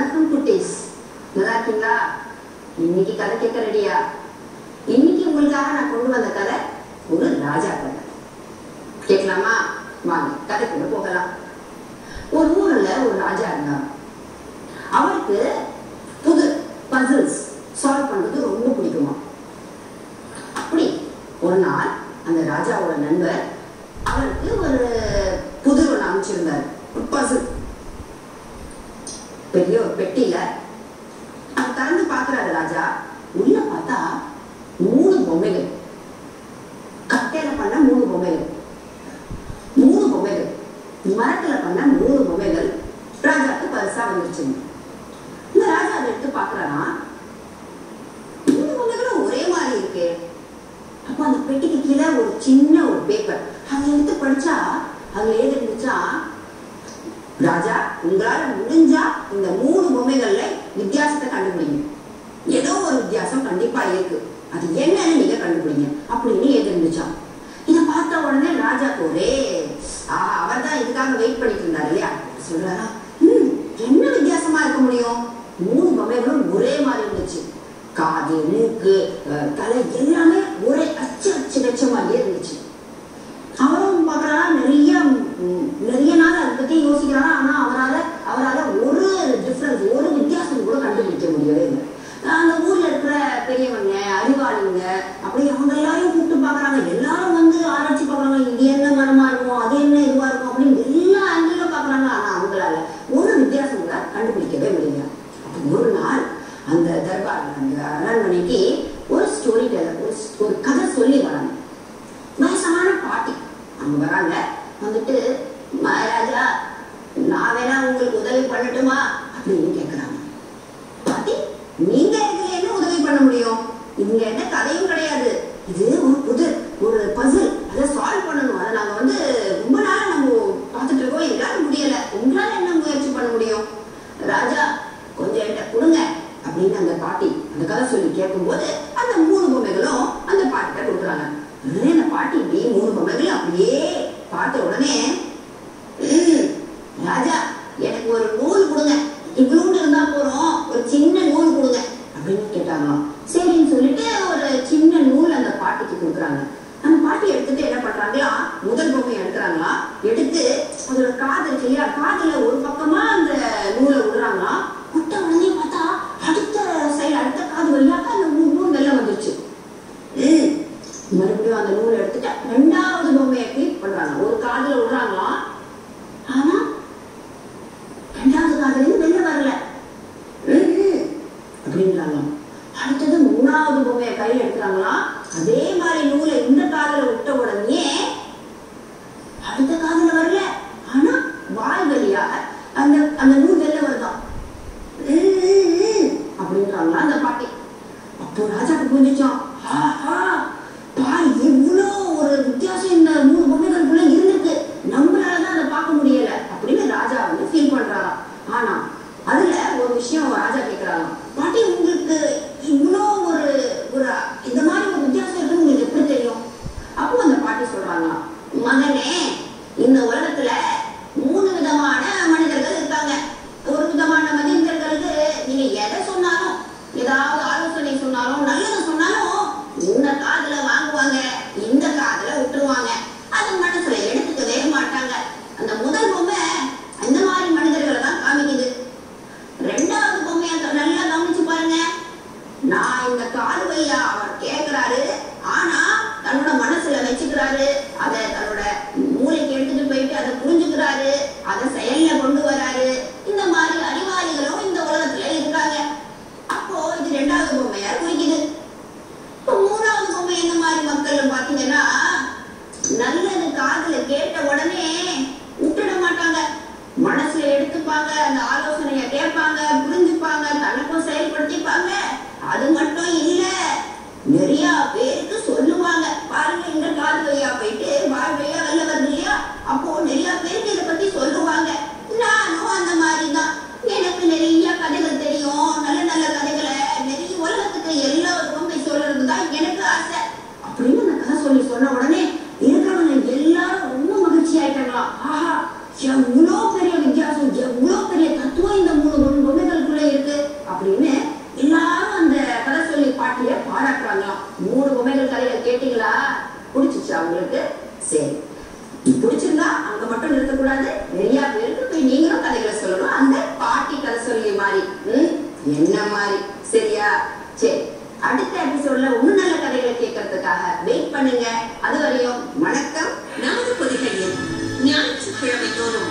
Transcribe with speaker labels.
Speaker 1: வணக்கம் குட்டிஷ் நல்லா இருக்கீங்களா? இன்னைக்கு கதை கேட்க ரெடியா இன்னைக்கு உங்களுக்காக நான் கொண்டு வந்த கதை ஒரு ராஜா கதை. கேட்கலாமா? வாங்க கதைக்குள்ள போகலாம். ஒரு ஊர்ல ஒரு ராஜா இருந்தார் அவருக்கு புது பசில்ஸ் சால்வ் பண்றது ரொம்ப பிடிக்குமா அப்படி ஒரு நாள் அந்த ராஜாவோட நண்பர் அவருக்கு ஒரு புது ஒன்று அமைச்சிருந்தார் பசில் பெரிய ஒரு பெட்டியில. அது திறந்து பார்க்கறாரு ராஜா. உள்ள பார்த்தா மூணு பொம்மைகள். கட்டையில பண்ண மூணு பொம்மைகள். மூணு பொம்மைகள். மரத்துல பண்ண மூணு பொம்மைகள். ராஜாக்கு பரிசா வந்துருச்சு. இந்த ராஜா அதை எடுத்து பார்க்கறானா? மூணு பொம்மைகளும் ஒரே மாதிரி இருக்கு. அப்போ அந்த பெட்டிக்கு கீழே ஒரு சின்ன ஒரு பேப்பர் அதை எடுத்து படிச்சா அதுல எழுதி இருந்துச்சா ராஜா உங்களால முடிஞ்சா இந்த மூணு பொம்மைகள்ல வித்தியாசத்தை கண்டுபிடிங்க. ஏதோ ஒரு வித்தியாசம் கண்டிப்பா இருக்கு. அது என்னன்னு நீங்க கண்டுபிடிங்க. அப்படின்னு எதிர்ந்துச்சா? இதை பார்த்த உடனே ராஜா ஒரே ஆஹா அவர் தான் இதுக்காக வெயிட் பண்ணிட்டு இருந்தார் இல்லையா? சொல்றாரா? ம் என்ன வித்தியாசமா இருக்க முடியும்? மூணு பொம்மைகளும் ஒரே மாதிரி இருந்துச்சு. காது மூக்கு தலை எல்லாமே ஒரே அச்சு அச்சு வச்ச மாதிரியே இருந்துச்சு. அவரும் பார்க்கறா நிறைய நிறைய பத்தி யோசிக்கிறாங்க ஆனா அவரால் அவரால் ஒரு டிஃப்ரென்ஸ் ஒரு வித்தியாசம் கூட கண்டுபிடிக்க முடியவே இல்லை. அந்த ஊர்ல இருக்கிற பெரியவங்க அறிவாளிங்க அப்படி அவங்க எல்லாரையும் கூப்பிட்டு பார்க்குறாங்க. எல்லாரும் வந்து ஆராய்ச்சி பார்க்குறாங்க. இது என்ன மரமா இருக்கும் அது என்ன இதுவா இருக்கும் அப்படின்னு எல்லா ஆங்கிலும் பார்க்குறாங்க. ஆனா அவங்களால ஒரு வித்தியாசம் கூட கண்டுபிடிக்கவே முடியல. ஒரு நாள் அந்த தர்பார் அந்த அரண்மனைக்கு ஒரு ஸ்டோரி டெலர் ஒரு ஒரு கதை சொல்லி வராங்க. வயசான பாட்டி அவங்க வராங்க. வந்துட்டு மகாராஜா நான் வேணா உங்களுக்கு உதவி பண்ணட்டுமா? அப்படின்னு கேக்குறாங்க. பாட்டி நீங்க இதுல என்ன உதவி பண்ண முடியும்? இங்க என்ன கதையும் கிடையாது. இது ஒரு புது ஒரு பசில் அதை சால்வ் பண்ணணும். அதை நாங்க வந்து ரொம்ப நாள் நம்ம பார்த்துட்டு இருக்கோம். எங்களால முடியல. உங்களால என்ன முயற்சி பண்ண முடியும்? ராஜா கொஞ்சம் என்கிட்ட கொடுங்க அப்படின்னு அந்த பாட்டி அந்த கதை சொல்லி கேட்கும்போது அந்த மூணு பொம்மைகளும் அந்த பாட்டிட்ட கொடுக்குறாங்க. உடனே அந்த பாட்டி இப்படி மூணு பொம்மைகளும் அப்படியே பார்த்த உடனே ராஜா எனக்கு ஒரு நூல் கொடுங்க. இவ்வளோண்டு இருந்தா போறோம் ஒரு சின்ன நூல் கொடுங்க. அப்படின்னு கேட்டாங்களாம். சரின்னு சொல்லிட்டு ஒரு சின்ன நூல் அந்த பாட்டிக்கு கொடுக்குறாங்க. அந்த பாட்டி எடுத்துட்டு என்ன பண்றாங்களா முதல் பொம்மை எடுக்கிறாங்களா எடுத்து அதோட காது இருக்கு இல்லையா காதுல ஒரு பக்கமா அந்த நூலை விடுறாங்களா விட்ட உடனே பார்த்தா அடுத்த சைடு அடுத்த காது வழியாக அந்த நூல் நூல் வெளில வந்துருச்சு. ம். மறுபடியும் அந்த நூலை எடுத்துட்டு ரெண்டாவது பொம்மையை கிளிக் பண்றாங்க. ஒரு காதுல விடுறாங்களாம் ஆனா ரெண்டாவது காதுல இருந்து வெளில வரல ம். அப்படின்றாங்களாம் அடுத்தது மூணாவது கையில் எடுக்கிறாங்களா? எடுக்கிறாங்களாம் அதே மாதிரி நூலை இந்த காதல விட்ட உடனே அடுத்த காதுல வரல. ஆனா வாய் வழியாக அந்த அந்த நூல் வெளில வருதான் ம், ம், ம் அப்படின்றாங்களா அந்த பாட்டி அப்போ ராஜாக்கு புரிஞ்சுச்சான் ஆஹா பாரு இவ்வளோ ஒரு வித்தியாசம் இந்த மூணு பொம்மைகளுக்குள்ள இருந்திருக்கு நம்மளால தான் அதை பார்க்க முடியல அப்படின்னு ராஜா வந்து ஃபீல் பண்றாராம் ஆனா அதுல ஒரு விஷயம் ராஜா கேக்குறாராம் பாட்டி உங்களுக்கு இவ்வளோ ஒரு ஒரு இந்த மாதிரி ஒரு வித்தியாசம் இருக்குன்னு உங்களுக்கு எப்படி தெரியும் அப்போ அந்த பாட்டி சொல்றாங்களாம் மகனே இந்த உலகத்துல மூணு விதமான மனிதர்கள் இருக்காங்க ஒரு விதமான மனிதர்களுக்கு நீங்க எதை சொன்னாலும் ஏதாவது ஆலோசனை சொன்னாலும் நல்லது சொன்னாலும் இந்த காதுல வாங்குவாங்க இந்த காதுல விட்டுருவாங்க அது மனசுல எடுத்துக்கவே மாட்டாங்க அந்த முதல் பொம்மை அந்த மாதிரி மனிதர்களை தான் காமிக்குது ரெண்டாவது பொம்மையை நல்லா கவனிச்சு பாருங்க நான் இந்த காது வழியா அவர் கேட்கிறாரு ஆனா தன்னோட மனசுல வச்சுக்கிறாரு அதை தன்னோட காரணம் மூணு பொம்மைகள் கதையில கேட்டீங்களா? பிடிச்சிச்சு அவங்களுக்கு சரி. பிடிச்சிருந்தா அங்க மட்டும் இருக்கக்கூடாது நிறைய பேருக்கு போய் நீங்களும் கதைகளை சொல்லணும். அந்த பாட்டி கதை சொல்லி மாதிரி. ம்? என்ன மாதிரி? சரியா? சரி. அடுத்த எபிசோட்ல இன்னும் நல்ல கதைகளை கேட்கறதுக்காக வெயிட் பண்ணுங்க. அது வரையும் வணக்கம். நமது பொதுக்கையில் ஞாயிற்றுக்கிழமை தோறும்